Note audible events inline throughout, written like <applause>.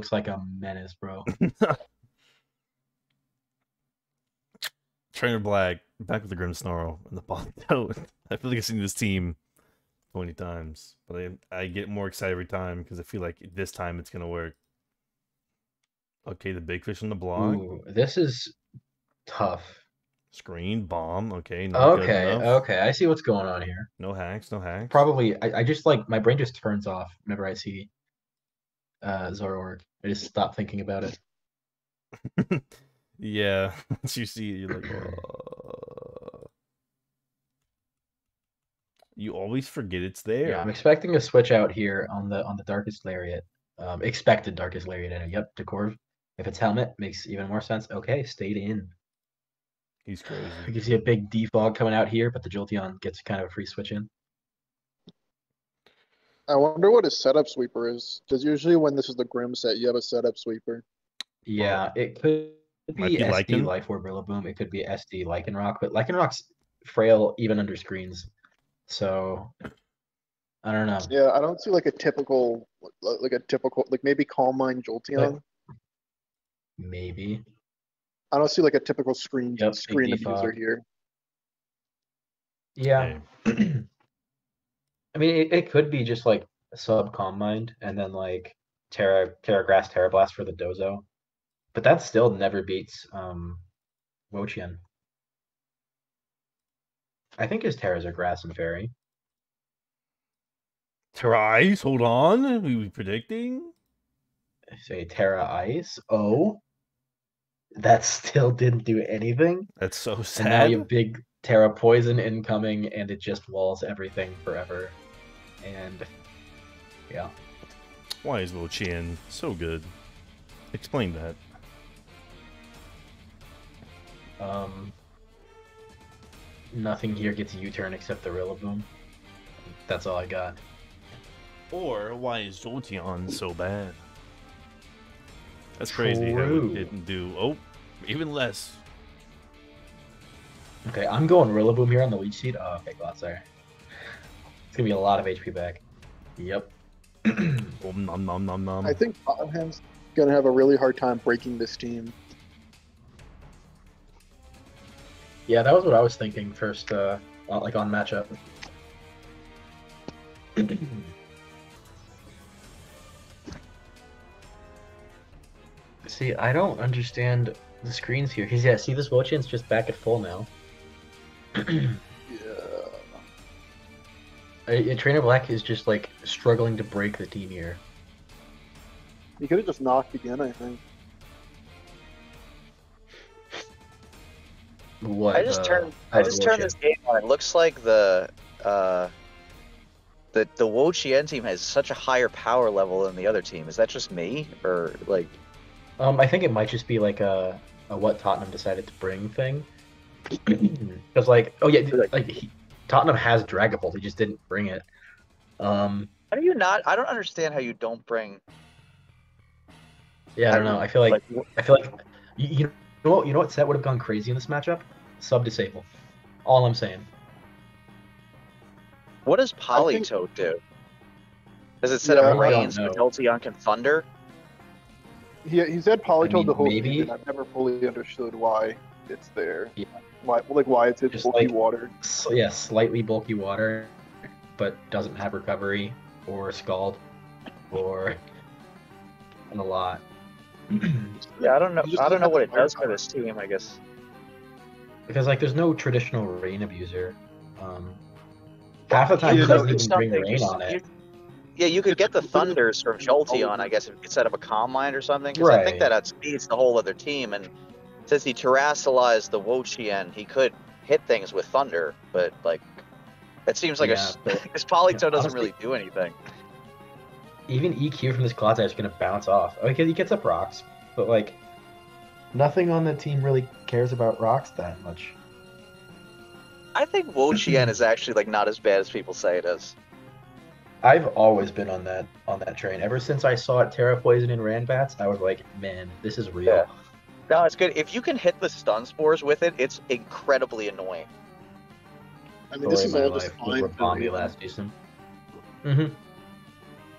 looks like a menace, bro. <laughs> Trainer Black back with the Grimmsnarl and the ball. <laughs> I feel like I've seen this team twenty times, but I I get more excited every time because I feel like this time it's gonna work. Okay, the big fish on the block. Ooh, this is tough. Screen bomb. Okay. Not Okay, enough. okay, I see what's going on here. No hacks. No hacks. Probably, I, I just like my brain just turns off whenever I see uh Zoroark. I just stop thinking about it. <laughs> yeah. <laughs> Once you see it, you're like, you always forget it's there. Yeah, I'm expecting a switch out here on the on the Darkest Lariat. Um, expected Darkest Lariat. And yep, Decorv. If it's helmet, makes even more sense. Okay, stayed in. He's crazy. You can see a big defog coming out here, but the Jolteon gets kind of a free switch in. I wonder what his setup sweeper is. Because usually when this is the Grim set, you have a setup sweeper. Yeah, it could Might be be SD Lycan. Life Orb Rillaboom. It could be SD Lycanroc, but Lycanroc's frail even under screens. So I don't know. Yeah, I don't see like a typical, like a typical, like maybe Calm Mind Jolteon. Maybe. I don't see like a typical screen Yep, screen abuser here. Yeah. <clears throat> I mean, it, it could be just like sub Calm Mind and then like Tera Tera Grass Tera Blast for the Dozo, but that still never beats um Wo-Chien. I think his Teras are Grass and Fairy. Tries. Hold on. Are we predicting? Say Tera Ice. Oh, that still didn't do anything. That's so And now you have big Tera Poison incoming, and it just walls everything forever. And yeah, Why is Wo-Chien so good? Explain that. um, nothing here gets U-turn except the Rillaboom. That's all I got. Or why is Jolteon so bad? That's crazy how it didn't do. Oh, even less. Okay, I'm going Rillaboom here on the lead sheet. Oh, okay, Glossar. It's gonna be a lot of HP back. Yep. <clears throat> Oh, nom nom nom nom. I think Tottenham's gonna have a really hard time breaking this team. Yeah, that was what I was thinking first, uh, like on matchup. <clears throat> see, I don't understand the screens here. Cause yeah, see this Wo-Chien's just back at full now. <clears throat> Yeah. Uh, Trainer Black is just like struggling to break the team here. He could have just knocked again, I think. What? I just uh, turned. I just turned this game on. It looks like the uh, the the Wo Chien team has such a higher power level than the other team. Is that just me, or like? Um, I think it might just be like a, a what Tottenham decided to bring thing. <clears throat> Because like, oh yeah, like he, Tottenham has Dragapult, he just didn't bring it. Um, How do you not? I don't understand how you don't bring. yeah, I don't know. I feel like Like, I feel like you, you know what you know what set would have gone crazy in this matchup? Sub disable. All I'm saying. what does I think- Politoed do? Does it set Yeah, up I don't rain so know. Jolteon can thunder? He he said Politoed mean, the whole maybe. season. I've never fully understood why it's there. Yeah. Why like why it's in Just bulky like- water. So, yeah, slightly bulky water, but doesn't have recovery or scald or and <laughs> a lot. <clears throat> Yeah, I don't know. I don't know what it does for this team. I guess. because like there's no traditional rain abuser. Um, half the time You he could doesn't do even bring rain you- on it. you- Yeah, you could get the thunders from Jolteon, I guess, if you could set up a Calm Mind or something. Because I think Right. that outspeeds the whole other team. And since he terastallized the Wo-Chien, he could hit things with thunder. But like, it seems like Yeah, a but <laughs> because Politoed yeah, doesn't really do anything. even EQ from this Clodsire is gonna bounce off. Oh, okay, he gets up rocks, but like nothing on the team really cares about rocks that much. I think Wo-Chien <clears throat> is actually like not as bad as people say it is. I've always been on that on that train. Ever since I saw it Tera Poison and Ranbats, I was like, man, this is real. Yeah. No, it's good. If you can hit the stun spores with it, it's incredibly annoying. I mean this is all just life with fine. Rabambi last season. Mm-hmm.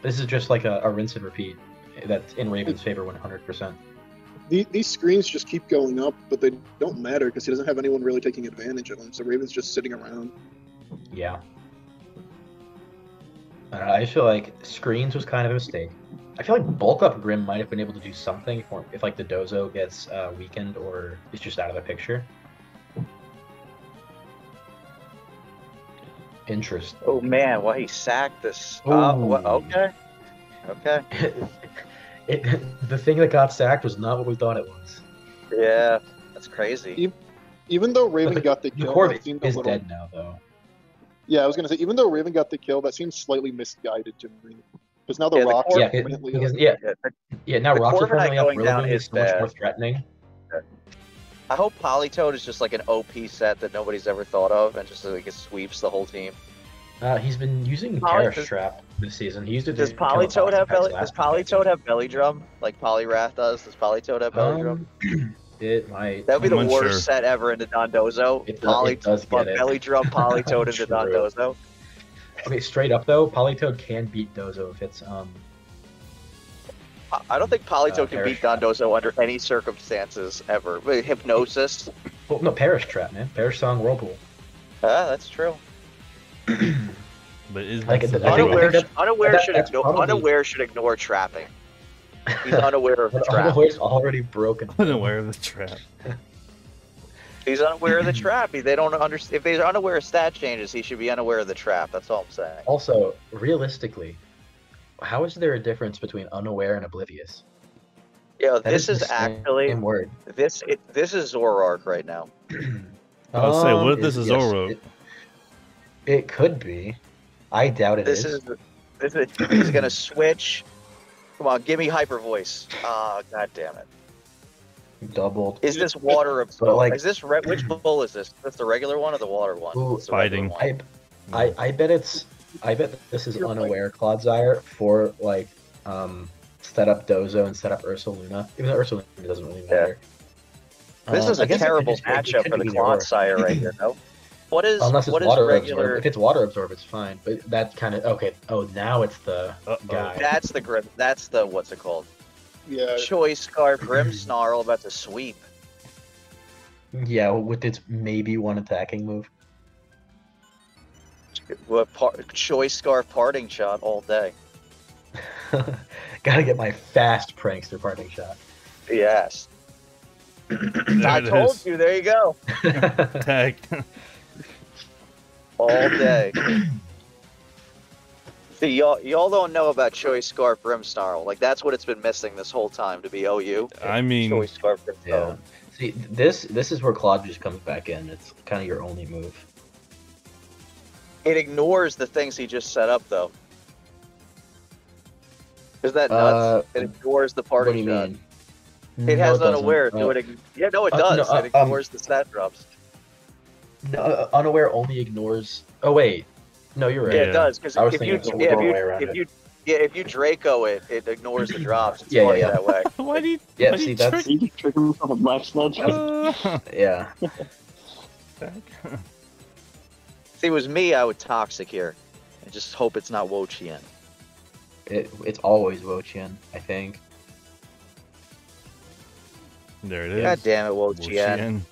This is just like a, a rinse and repeat. that's in Raven's favor 100%. These screens just keep going up, but they don't matter because he doesn't have anyone really taking advantage of them. So Raven's just sitting around. Yeah. I don't know, I feel like screens was kind of a mistake. I feel like bulk up Grim might have been able to do something if, if like the Dozo gets uh, weakened or is just out of the picture. Interest. Oh man, well he sacked this. Uh, well, okay, okay, <laughs> it, the thing that got sacked was not what we thought it was. yeah, that's crazy. E- Even though Raven the- got the The kill, core that seemed a is little. dead now, though. Yeah, I was gonna say, even though Raven got the kill, that seems slightly misguided to me. Because now the Yeah, the rocks core- are Yeah, it- permanently because up. yeah, Yeah, yeah. Now The rocks are Corviknight permanently up. going down is is so much more threatening. I hope Politoed is just like an OP set that nobody's ever thought of, and just like it sweeps the whole team. Uh, he's been using Poly- Perish Trap this season. He used it. Does to kill Politoed have belly? Does last Politoed have belly drum like Poliwrath does? Does Politoed have belly drum? <clears throat> It might. That would be I'm the worst set ever into Dondozo. It does- Poly, it does get it. belly drum <laughs> Politoed into True. Dondozo. Okay, straight up though, Politoed can beat Dozo if it's um. I- I don't think Politoed Uh, can beat Trap. Dondozo under any circumstances ever. Wait, Hypnosis. Well, no, Perish Trap, man. Perish Song Whirlpool. Ah, that's true. <clears throat> But is Like, that's I the think- I thing. Unaware, that's- unaware that- should ignore, probably- unaware should ignore trapping. He's unaware of the <laughs> trap. Unaware's already broken. <laughs> unaware of the trap. <laughs> He's unaware of the trap. They don't understand. If they're unaware of stat changes, he should be unaware of the trap. That's all I'm saying. Also, realistically, how is there a difference between unaware and oblivious? Yeah, That this the is same actually word. this. It, this is Zoroark right now. <clears throat> I was saying, what if Um, this it- is yes, Zoro? It, it could be. I doubt it This is. is this is he's gonna switch. Come on, give me hyper voice. Ah, god damn it. doubled. Is this water absorb? like- is this re- <clears throat> which bull is this? Is this the regular one or the water one? Ooh, It's the Fighting. one. I, I I bet it's I bet this is unaware Clodsire for like um set up Dozo and set up Ursaluna. Even though Ursaluna doesn't really matter. This Um, is I a guess terrible just- it- it matchup for the be either. Clodsire right here, <clears throat> no? What is Unless it's what is water regular? absorb. If it's water absorb, it's fine. But that's kind of okay. Oh, now it's the Uh-oh. guy. That's the grip. That's the what's it called? Yeah, Choice Scarf Grimmsnarl about to sweep. Yeah, with its maybe one attacking move. What par- choice Scarf Parting Shot all day. <laughs> Gotta get my fast prankster parting shot. Yes. I told is. you. There you go. <laughs> Tag. <laughs> All day. See, y'all, y'all don't know about Choice Scarf Grimmsnarl. Like that's what it's been missing this whole time to be OU. I mean, Choice Scarf Grim yeah. See, this this is where Claude just comes back in. It's kind of your only move. It ignores the things he just set up though. Is that nuts? Uh, it ignores the what parting do you shot. mean? It No, has doesn't. unaware, Uh, so it ig- yeah, no, it uh, does. no, uh, it um, ignores the stat drops. No, uh, unaware only ignores. Oh wait, no, you're right. Yeah, Yeah. it does. Because I was if you, thinking yeah, the if way you, around if you, yeah, if you Draco it, it ignores the <clears throat> drops. It's Yeah, funny yeah, yeah. that way. <laughs> why do you? Yeah, why do see, you that's- trick- You can trick himself with Black Sludge. Uh, Yeah, <laughs> Tag. See, it was me. I would toxic here. I just hope it's not Wo Chien. it, it's always Wo-Chien, I think. There it is. God damn it, Wo Wo Chien.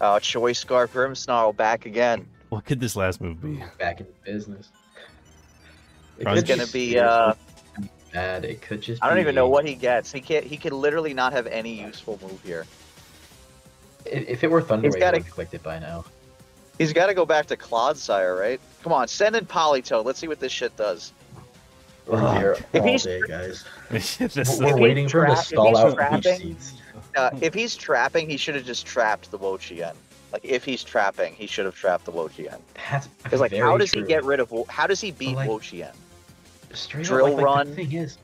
Oh, Choice Scarf Grimmsnarl back again. What could this last move be? Back in business. It It's gonna be. uh bad. It could just. I don't be- even know what he gets. He can't. He can literally not have any useful move here. If if it were Thunder He's Wave, I gotta- would have clicked it by now. He's got to go back to Clodsire, right? Come on, send in Politoed. Let's see what this shit does. We're here If all he's- day, guys. <laughs> We're, we're waiting for him to stall out trapping- peach seeds. Uh, if he's trapping, he should have just trapped the Wochien. Like if he's trapping, he should have trapped the Wochien. That's Because like, very how does true. he get rid of? How does he beat like- Wochien? Straight drill up, like, like, run? The thing is,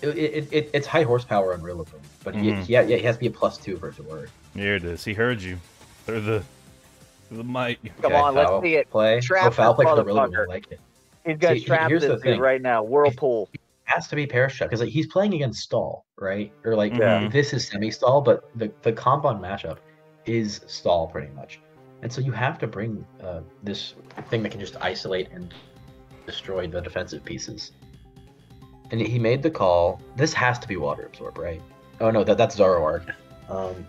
it, it, it, it's high horsepower on Rillaboom, but he, Mhm. he, yeah, he has to be a plus two for it to work. There it is. He heard you. Through the the mic. Come Okay, on, let's see it. Play. Trap oh, foul play for the Rillaboom. motherfucker. I like it. He's gonna See, trap here's this the thing. right now. Whirlpool. It has to be Perish Trap because like, he's playing against stall, right? Or like Yeah. this is semi stall, but the the comp on matchup is stall pretty much, and so you have to bring uh, this thing that can just isolate and destroy the defensive pieces. And he made the call. This has to be water absorb, right? Oh no, that that's Zoroark. Um,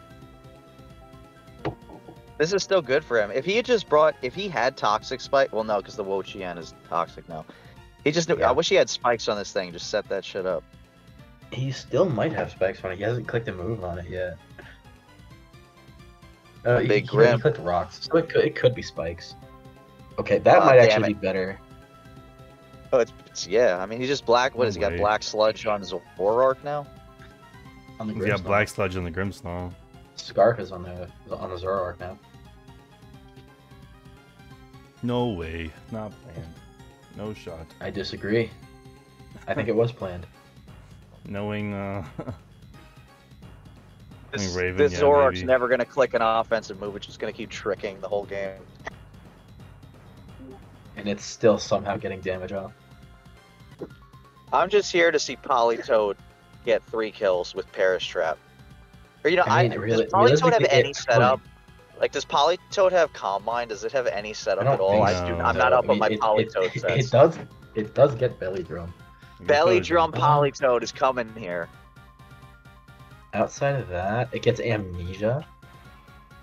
This is still good for him. If he had just brought, if he had toxic spike, well, no, because the Wo-Chien is toxic now. He just, Yeah. I wish he had spikes on this thing. Just set that shit up. he still might have spikes on it. He hasn't clicked a move on it yet. Uh, he, Big he- he clicked rocks, so it could it could be spikes. Okay, that Aw, might actually it. be better. Oh, it's, it's yeah. I mean, he's just black. What No has he got? Black sludge on his Zoroark now. On the He's got Black Sludge on the Grimmsnarl. Scarf is on the on the Zoroark now. No way. Not planned. No shot. I disagree. I think it was planned. <laughs> Knowing, uh. <laughs> I mean, This, Raven, this yeah, Zoroark's maybe. never gonna click an offensive move. It's just gonna keep tricking the whole game. And it's still somehow getting damage off. I'm just here to see Politoed get three kills with Perish Trap. Or you know, I I, mean, really- does Politoed have any setup? Like, does Politoed have Calm Mind? Does it have any setup at all? I do. so. I'm not I up on my it- Politoed <laughs> it, sets. It does it does get belly drum. Belly Drum. Politoed is coming here. Outside of that, it gets amnesia.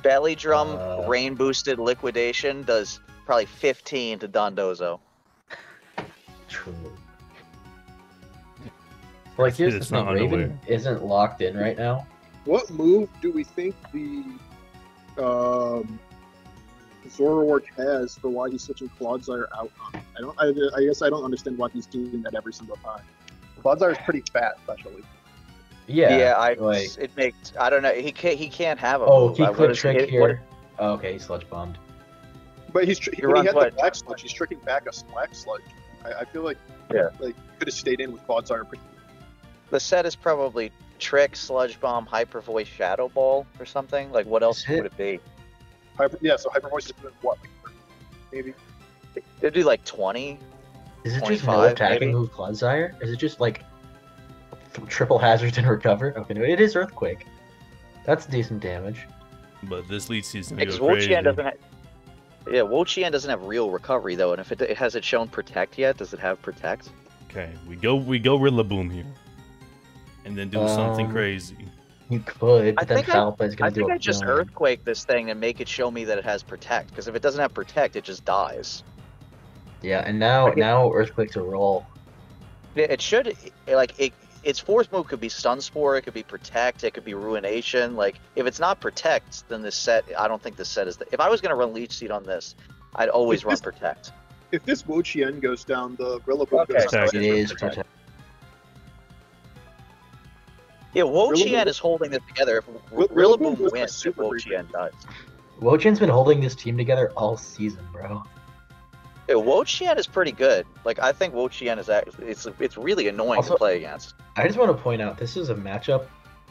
Belly Drum Uh, Rain Boosted Liquidation does probably 15 to Dondozo. True. Like here's the It's thing, not Raven underwear. isn't locked in right now. What move do we think the um, Zoroark has for why he's switching Clodsire out on? I don't. I, I guess I don't understand why he's doing that every single time. Clodsire is pretty fat, especially. Yeah. Yeah, I like it makes I don't know. He can't he can't have a oh, move. he I- what click is- trick it- here. what- Oh, okay, he sludge bombed. But he's tr- He when he had what? the black sludge, he's tricking back a black sludge. I, I feel like Yeah. like could have stayed in with Clodsire. Pretty, The set is probably Trick, Sludge Bomb, Hyper Voice, Shadow Ball, or something. Like what else would it be? hyper, yeah, so Hyper Voice is what? Like, maybe. It'd be like 20. Is it just no 25 attacking maybe? move Clodsire? Is it just like triple hazards and recover? Okay, no, it is earthquake. That's decent damage. But this lead season Because go crazy. Wo-Chien doesn't have. Yeah, Wo-Chien doesn't have real recovery though, and if it, it has it shown protect yet, does it have protect? Okay, we go we go Rillaboom here, and then do something Um, crazy. You could, I but think I- Foul Play is gonna do think a I just billion. earthquake this thing and make it show me that it has protect. Because if it doesn't have protect, it just dies. Yeah, and now Okay. now earthquake's a roll. It it should like it. Its fourth move could be Stun Spore, it could be Protect, it could be Ruination. Like if it's not Protect, then this set. I don't think this set is. The, if I was gonna run Leech Seed on this, I'd always If run this- Protect. If this Wo-Chien goes down, the Rillaboom Okay, goes down. It is protect. protect. Yeah, Wo-Chien is holding this together. If Rillaboom Rillaboom goes wins, if super Wo-Chien frequency. dies. Wo-Chien's been holding this team together all season, bro. Yeah, Wo-Chien is pretty good. Like I think Wo-Chien is actually it's it's really annoying Also- to play against. I just want to point out this is a matchup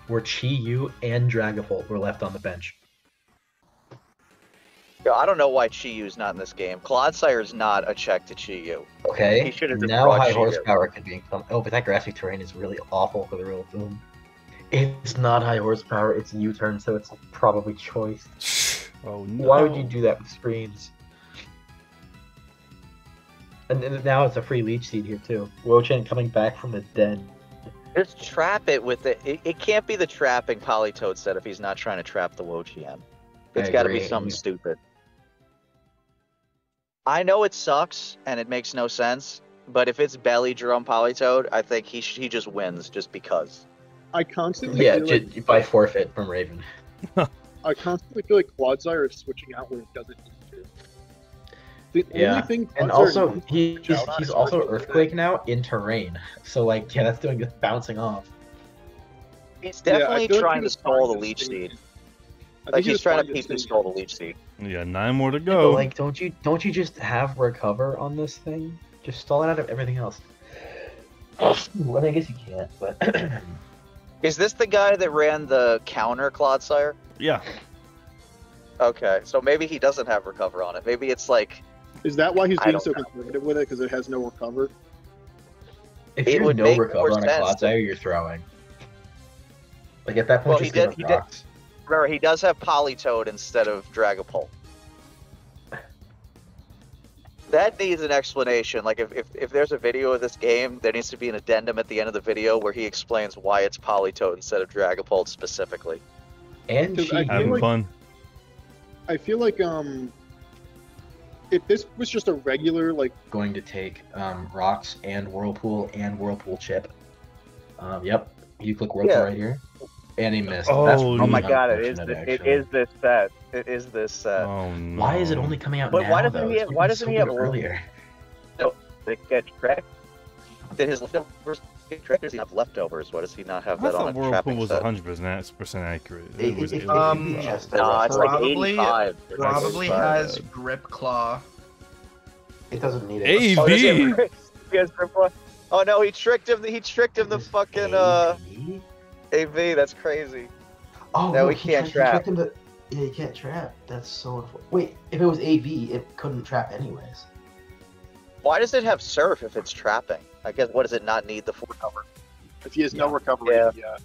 where Chi Yu and Dragapult were left on the bench. Yeah, I don't know why Chi-Yu's not in this game. Clodsire is not a check to Chi-Yu. Okay. He should've now high Chi Yu. horsepower can be income. Oh, but that grassy terrain is really awful for the Rillaboom. It's not high horsepower. It's U-turn, so it's probably choice. <sighs> Oh no! Why would you do that with screens? And, and now it's a free leech seed here too. Wo-Chien coming back from the dead. Just trap it with it. It, it can't be the trapping Politoed set if he's not trying to trap the Wo-Chien. It's I got to be agree. something stupid. I know it sucks and it makes no sense, but if it's belly drum Politoed, I think he sh- he just wins just because. I constantly Yeah, feel ju- like, by forfeit from Raven. I constantly feel like Clodsire is switching out where it doesn't need to. The Yeah, only thing And also, he, he's, he's also Earthquake. Earthquake now in terrain. So, like, yeah, that's doing this bouncing off. He's Yeah, I definitely like trying he to was stall the leech stay- seed. I think Like he he's trying to trying peep and stall the leech seed. Yeah, nine more to But, go. like, don't you don't you just have recover on this thing? Just stall it out of everything else. <sighs> well, I guess you can't, but <clears throat> Is this the guy that ran the counter Clodsire? yeah, Okay, so maybe he doesn't have recover on it. Maybe it's like Is that why he's being don't so know. conservative with it? Because it has no recover? if It you would no make recover more on a sense to- Clodsire, you're throwing. Like at that point, Well, he did- up he did- remember he does have Politoed instead of Dragapult. That needs an explanation. Like if, if, if there's a video of this game, there needs to be an addendum at the end of the video where he explains why it's Politoed instead of Dragapult specifically. And I she feel Having like- fun. I feel like um, if this was just a regular like going to take um, rocks and whirlpool and whirlpool chip. Um, yep, you click whirlpool Yeah. right here, and he missed. Oh, That's Oh really Oh my god, it is unfortunate, this, it actually. is this set. It is this set. Oh no. Why is it only coming out But now? why doesn't though? he have- why doesn't so he have good a- earlier? <laughs> They get tricked. Did his leftovers get tricked? Does he have leftovers? Why does he not have I that on thought a Whirlpool was set? 100% accurate. It- It was it- it- Um, it- just No, it's like Probably- 85. Probably has grip claw. It doesn't need it. Hey, Oh, he have- <laughs> he has grip on- Oh no, he tricked him. He tricked him. The fucking uh AV? AV. That's crazy. Oh, No, no, he can't trap. him to... Yeah, he can't trap. That's so. unfor- Wait, if it was AV, it couldn't trap anyways. Why does it have surf if it's trapping? I guess what does it not need the full cover? if he has no recovery, Yeah. yeah.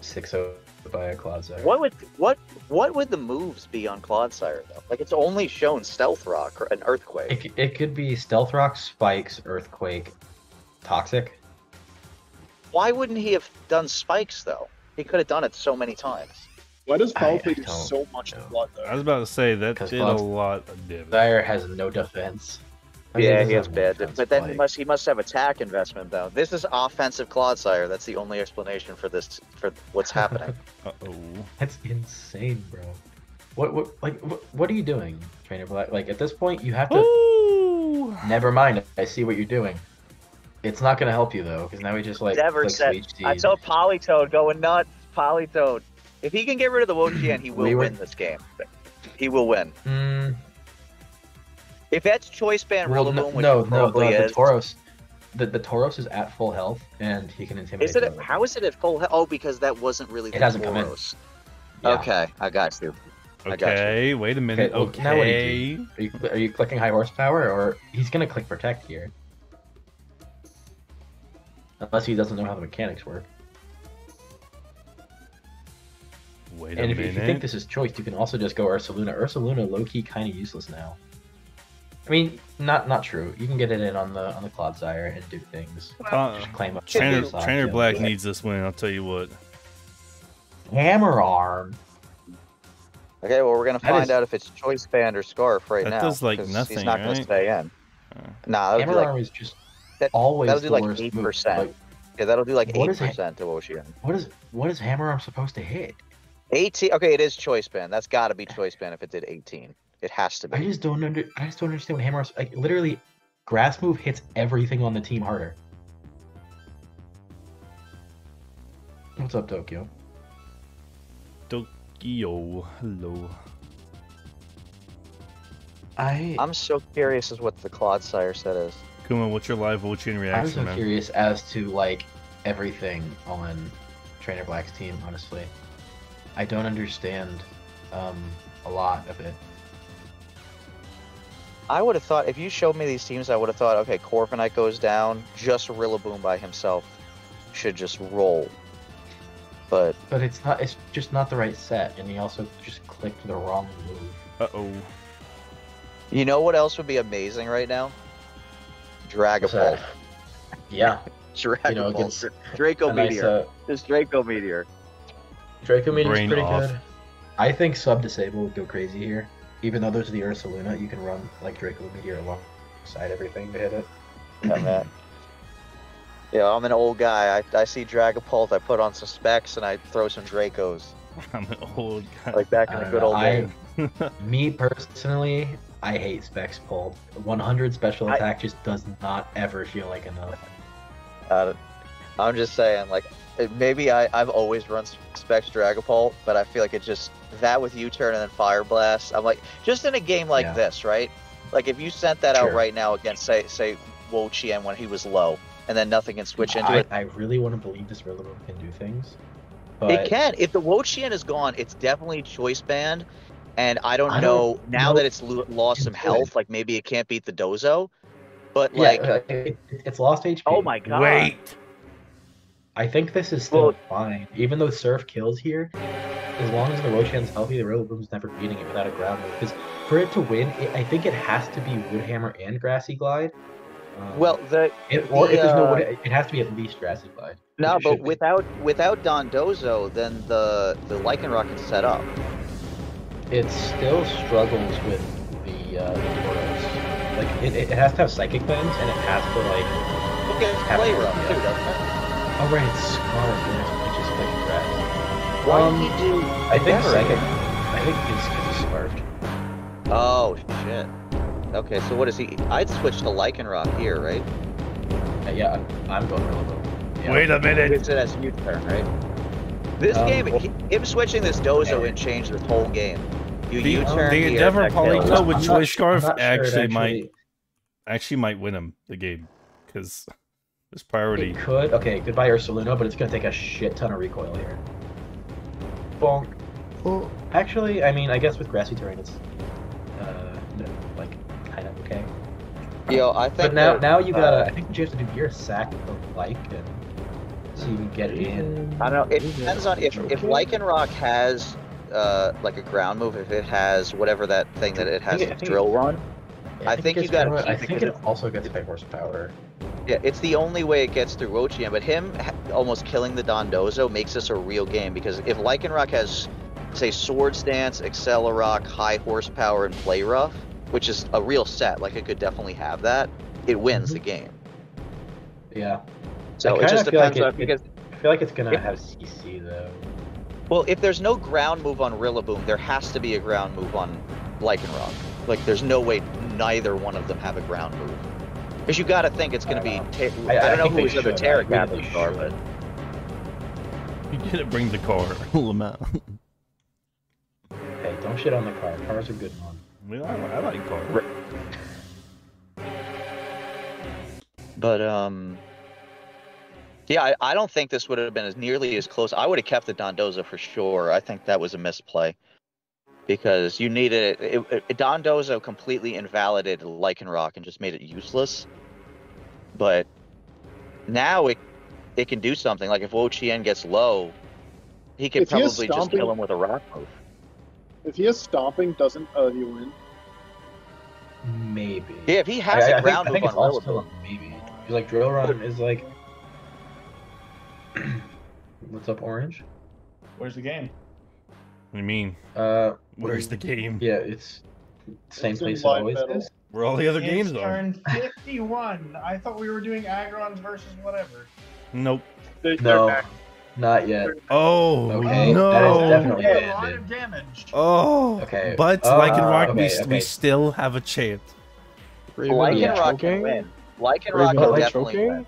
Six zero by a Clodsire. What would what what would the moves be on Clodsire though? Like it's only shown Stealth Rock or an Earthquake. It, it could be Stealth Rock, Spikes, Earthquake, Toxic. Why wouldn't he have done spikes though? He could have done it so many times. Why does I- Foul Play do so much to know. blood I was about to say that did a lot of damage. Dire has no defense. I mean, yeah, he has bad, defense, but then he must he must have attack investment though. This is offensive Clodsire. That's the only explanation for this for what's happening. <laughs> Uh oh. That's insane, bro. What what like what, what are you doing, Trainer Black? Like at this point, you have to. Ooh. Never mind. I see what you're doing. It's not gonna help you though, because now we just like Never said- I Seed. saw Politoed going nuts. Politoed. If he can get rid of the Wo-Chien, he will We were- win this game. He will win. Hmm, If that's Choice Band well, Rillaboom, no, which no, it no. probably The, the. Tauros, the the Tauros is at full health and he can intimidate. Is it? the At, other how one. is it at full? He- oh, because that wasn't really. It the hasn't come in. Yeah. Okay, I got you. I got you. Okay, wait a minute. well, Okay. now what do you? Are you are you clicking high horsepower or he's gonna click protect here? Unless he doesn't know how the mechanics work. Wait And a if, minute. if you think this is choice, you can also just go Ursaluna. Ursaluna low key kind of useless now. I mean, not not true. You can get it in on the on the Clodsire and do things. Uh, Just claim up Trainer, slot Trainer. Black needs this win. I'll tell you what. hammer arm. Okay, well, we're gonna That find is- out if it's Choice Band or Scarf right That now. does, like, 'cause nothing, He's not right? gonna stay in. Uh, Nah, that'll Hammer do like arm is just that- always that'll do like eight percent. Like, Yeah, that'll do like eight percent to Wo-Chien. what is what is hammer arm supposed to hit? 18. Okay, it is Choice Band. That's got to be Choice Band if it did 18. It has to be. I just don't under I just don't understand what hammer arm. Like literally, grass move hits everything on the team harder. What's up, Tokyo? Tokyo, hello. I I'm so curious as what the Clodsire set is. Kuma, what's your live Volchin I'm reaction, so man? curious as to like everything on Trainer Black's team. Honestly, I don't understand um, a lot of it. I would have thought if you showed me these teams, I would have thought, okay, Corviknight goes down, just Rillaboom by himself should just roll. But But it's not. It's just not the right set, and he also just clicked the wrong move. Uh oh. you know what else would be amazing right now? Dragapult. Yeah, <laughs> Dragapult. you know, against Draco a nice, Meteor. uh, Just Draco Meteor. Draco Meteor is Brain pretty off. good. I think sub disable would go crazy here. Even though there's the Ursaluna, you can run like Draco Meteor alongside everything to hit it. <clears throat> Yeah, man. Yeah, I'm an old guy. I, I see Dragapult, I put on some specs, and I throw some Dracos. <laughs> I'm an old guy. Like back in the good know, old days. <laughs> Me personally, I hate specs pulled. 100 special I- attack just does not ever feel like enough. Uh, I'm just saying, like, maybe I, I've always run Specs Dragapult, but I feel like it just, that with U-turn and then Fire Blast, I'm like, just in a game like Yeah. this, right? Like, if you sent that out right now against, say, say, Wo Chien when he was low, and then nothing can switch into I, it, I really want to believe this Rillaboom can do things. But it can. If the Wo Chien is gone, it's definitely Choice Band, and I don't I know, don't now know that it's lost some health, like, maybe it can't beat the Dozo, but, Yeah, like, uh, it, it's lost HP. oh my god. Wait. I think this is still Well- fine. Even though Surf kills here, as long as the Wo-Chien's healthy, the Rillaboom's never beating it without a ground move. Because for it to win, it, I think it has to be Woodhammer and Grassy Glide. Um, Well, the it, or the, if there's no Wood, it has to be at least Grassy Glide. no, but should be. without Dondozo, then the the Lycanroc is set up. It still struggles with the uh, the Tauros. Like it, it has to have Psychic Fangs, and it has to like. Look at Have play it, rough yeah. too, doesn't it? Oh right, it's Scarf. Yeah, it's just like grass. Why Um, did he do? I think better? Psychic. I think it's because he's Scarfed. Oh shit. Okay, so what is he? I'd switch to Lycanroc here, right? Uh, yeah, I'm, I'm going Rillaboom. Yeah. Wait a minute. It's it as U-turn, right? This Um, game, well- him switching this Dozo and change this whole game. You The- U-turn the here, Endeavor next Poly- hill. no, I'm with not Choice su- Scarf sure it actually might- Actually, might win him the game because his priority. It could. Okay, goodbye Ursaluna, but it's gonna take a shit ton of recoil here. Bonk. Well, Actually, I mean, I guess with grassy terrain, it's uh, no, like kind of okay. Yo, I think. But now, now you gotta. uh, I think what you have to do here is sack the like and so you can get in. I don't know. It depends on if if Lycanroc has uh like a ground move. If it has whatever that thing that it has think it- I its think drill run. I it think you gotta more- keep I it it also gets high horsepower. Yeah, it's the only way it gets through Wo-Chien, but him almost killing the Dondozo makes this a real game because if Lycanroc has, say, Swords Dance, Accelerock, High Horsepower, and Play Rough, which is a real set, like it could definitely have that, it wins Mhm. the game. Yeah, So it just feel like depends it- on it- because I feel like it's gonna If- have CC though. well, if there's no ground move on Rillaboom, there has to be a ground move on Lycanroc. Like there's no way neither one of them have a ground move. Because you got to think it's going I to be. don't Ta- I- I, I don't know think who they his other Tera captains are, but You didn't bring the car, <laughs> Lamau. Hey, don't shit on the car. Cars are good on. I, mean, I, I like car. But um, yeah, I, I don't think this would have been as nearly as close. I would have kept the Dondozo for sure. I think that was a misplay because you needed it. it, it Dondozo completely invalidated Lycanroc and just made it useless. But now it it can do something. Like if Wo-Chien gets low, he could If he has probably just kill him with a rock move. If he is stomping, doesn't uh, he win? Maybe. Yeah, if he has I a think, ground I think move it's on also still Rillaboom, a maybe. 'Cause, like drill run is like. <clears throat> What's up, Orange? Where's the game? What do you mean? Uh, Where's the game? yeah, it's same It's place it always battle. is. Where all the other It's games are? turned 51. I thought we were doing Aggrons versus whatever. Nope. They, No, back. not yet. Oh Okay, no! that is definitely Did banned. a lot of damage. Oh, Okay, But uh, like in Rock, we, okay, we still have a chance. Raven yeah. Lycanroc can win. Lycanroc Raven can like definitely choking? win.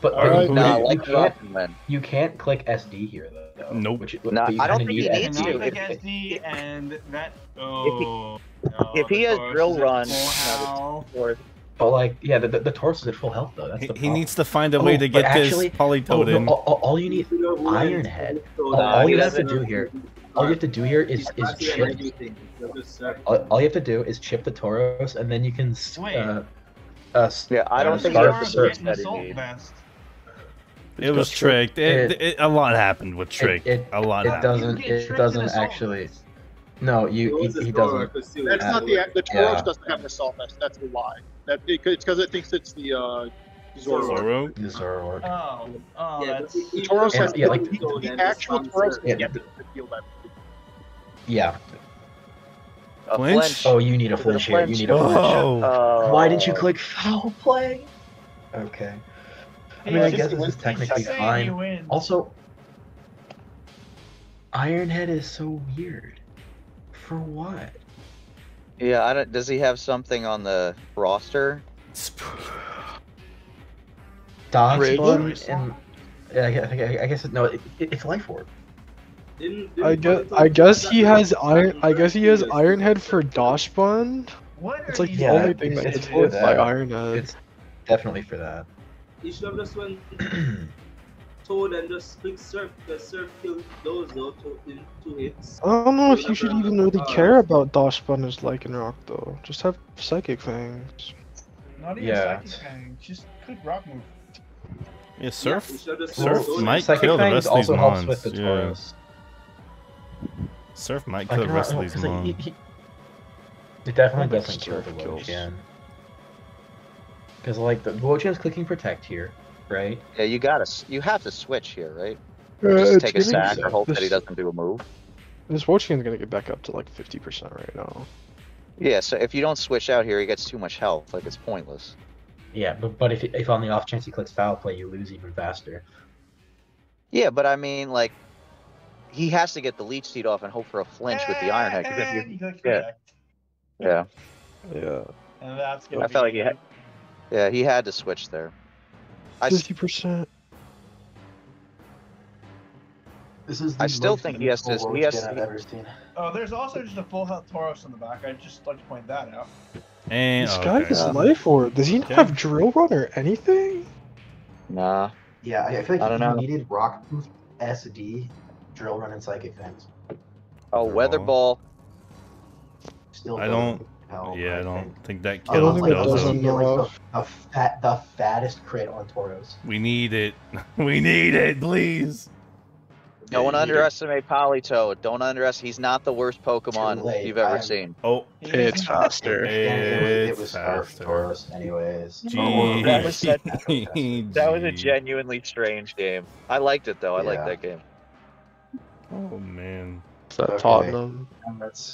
But, All but right, you, you, you can't can you can't click SD here though. Nope. Which, No, but you I don't think he need needs to. Cannot If- click SD and that. Oh. no, if he has Tauros drill run, full no, But like, yeah, the the, the Tauros is at full health though. That's He, the he problem. needs to find a way Oh, to get actually- this Oh, Politoed no, in. all, all- all you need, Iron Head. All, all you have to do here, all you have to do here is is chip. All, all you have to do is chip the Tauros, and then you can. s- Wait. Uh, uh, yeah, I uh, don't think scarf that's the the search search that It was tricked. It, It- it- a lot happened with trick. it- a lot It happened. doesn't. It doesn't actually. No, you. He, he doesn't. That's not the the Tauros yeah. doesn't have an assault vest. That's a lie. That it's because it thinks it's the uh, Zoro. Zoro? The Zoroark. Oh, oh, Yeah, that's. The he- Tauros has yeah, like- the, So the actual the Tauros sponsor- Yeah, get the- to. Yeah. A Flinch? flinch. Oh, you need a Is it flinch here. You need a flinch? flinch. Oh. Oh. Why didn't you click foul play? Okay. I mean, I guess just- this is technically fine. Also, Ironhead is so weird. For what? Yeah, I don't. Does he have something on the roster? Dodge Rage? Bun and yeah, I guess, I guess no, it, it, it's Life Orb. Didn't- I didn't guess I guess he has iron. I guess he has Ironhead for Dashbun. What It's like the Yeah, only thing that it's- gets it's for hit by that. Ironhead. It's definitely for that. He should have just went <clears throat> Toad and just click Surf because Surf killed those though to, in two hits. I don't know if you should even really uh, care about Dashbun as rock though. Just have psychic things. Not even Yeah. psychic thing. Just click rock move. Yeah, Surf. he should have just Surf might Psychic kill the rest of these also mons, the yeah. Surf might kill the rest of no, these 'cause, like, Mon. he- he- It definitely doesn't kill the Surf kills. Wo-Chien. Because like the Wo-Chien's clicking protect here, right? Yeah, you gotta. You have to switch here, right? Uh, Just it's take a gonna- sack or hope that he doesn't do a move. This Wo-Chien's gonna get back up to like 50% right now. Yeah, so if you don't switch out here, he gets too much health. Like it's pointless. Yeah, but but if if on the off chance he clicks foul play, you lose even faster. Yeah, but I mean, like, he has to get the leech seed off and hope for a flinch with the Iron Head. 'cause if And you, you click yeah. yeah, Yeah. and that's gonna I felt like he had- yeah, he had to switch there. I, s- 50%. This is I still think he has to- he has to- I've ever seen. Oh, there's also just a full health Tauros in the back. I'd just like to point that out. And This oh, guy okay. is Yeah. life orb. Does he not Yeah. have drill run or anything? nah, Yeah, I feel like I don't if know. you needed rock boost, SD, drill run and psychic fangs. oh, They're weather ball. Still I doesn't don't- help, Yeah, I I don't think. think that I kills don't like, Dozo. does you like, the, the fat, the fattest crit on Tauros. We need it. <laughs> We need it, please. Don't underestimate Polito. Don't underestimate. He's not the worst Pokemon late. you've ever I'm- seen. Oh, It's faster. And it was, it was faster. Tauros, anyways. Gee. Oh, that was <laughs> such- That was a genuinely strange game. I liked it though. I liked that game. Oh man. Is that Okay. Tottenham? And Let's